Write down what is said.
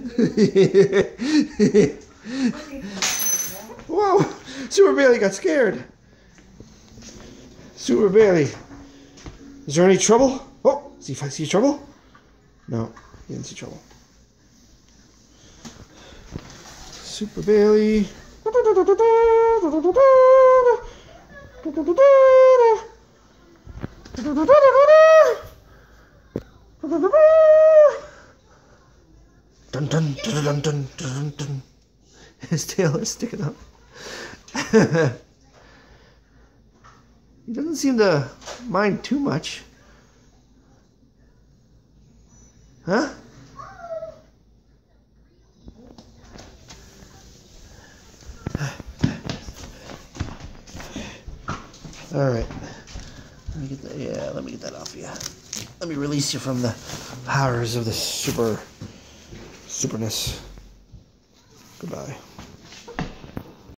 Whoa! Super Bailey got scared. Super Bailey. Is there any trouble? Oh, see if I see trouble? No, he didn't see trouble. Super Bailey. Dun dun dun dun dun dun dun. His tail is sticking up. he doesn't seem to mind too much. Huh? All right. Let me get that. Yeah, let me get that off you. Let me release you from the powers of the super superness. Goodbye.